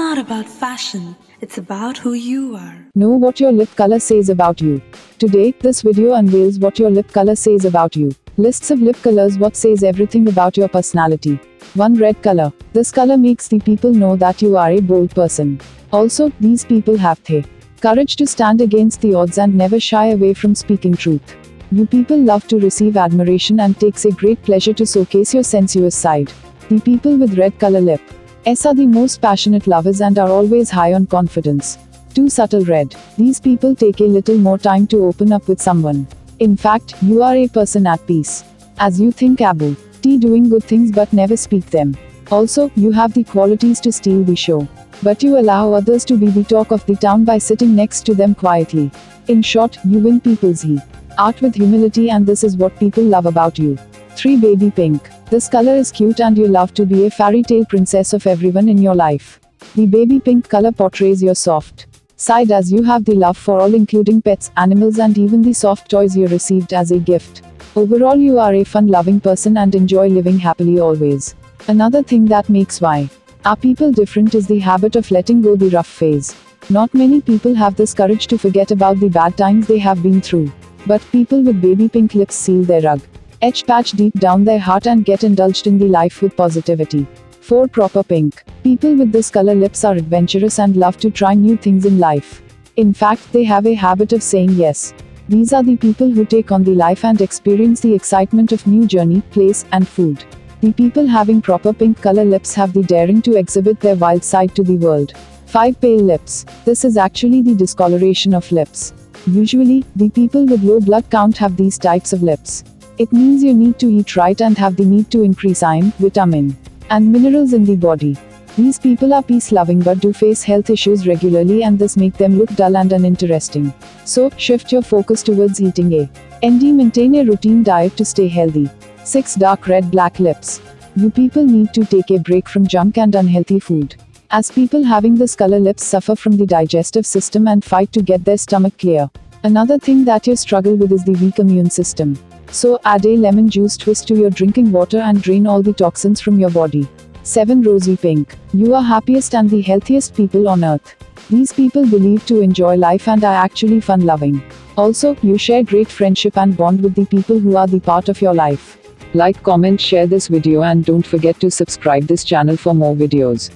not about fashion, it's about who you are. Know what your lip color says about you. Today, this video unveils what your lip color says about you. Lists of lip colors what says everything about your personality. 1 red color. This color makes the people know that you are a bold person. Also, these people have the courage to stand against the odds and never shy away from speaking truth. You people love to receive admiration and takes a great pleasure to showcase your sensuous side. The people with red color lip. S are the most passionate lovers and are always high on confidence. Too subtle red. These people take a little more time to open up with someone. In fact, you are a person at peace. As you think Abu. T doing good things but never speak them. Also, you have the qualities to steal the show. But you allow others to be the talk of the town by sitting next to them quietly. In short, you win people's he. Art with humility and this is what people love about you. 3 Baby Pink. This color is cute and you love to be a fairy tale princess of everyone in your life. The baby pink color portrays your soft side as you have the love for all including pets, animals and even the soft toys you received as a gift. Overall you are a fun-loving person and enjoy living happily always. Another thing that makes why are people different is the habit of letting go the rough phase. Not many people have this courage to forget about the bad times they have been through. But people with baby pink lips seal their rug. Edge patch deep down their heart and get indulged in the life with positivity. 4. Proper pink. People with this color lips are adventurous and love to try new things in life. In fact, they have a habit of saying yes. These are the people who take on the life and experience the excitement of new journey, place, and food. The people having proper pink color lips have the daring to exhibit their wild side to the world. 5. Pale lips. This is actually the discoloration of lips. Usually, the people with low blood count have these types of lips. It means you need to eat right and have the need to increase iron, vitamin, and minerals in the body. These people are peace loving but do face health issues regularly and this make them look dull and uninteresting. So, shift your focus towards eating a ND maintain a routine diet to stay healthy. 6 dark red black lips. You people need to take a break from junk and unhealthy food. As people having this color lips suffer from the digestive system and fight to get their stomach clear. Another thing that you struggle with is the weak immune system. So, add a lemon juice twist to your drinking water and drain all the toxins from your body. 7. Rosy Pink. You are happiest and the healthiest people on earth. These people believe to enjoy life and are actually fun loving. Also, you share great friendship and bond with the people who are the part of your life. Like, comment, share this video and don't forget to subscribe this channel for more videos.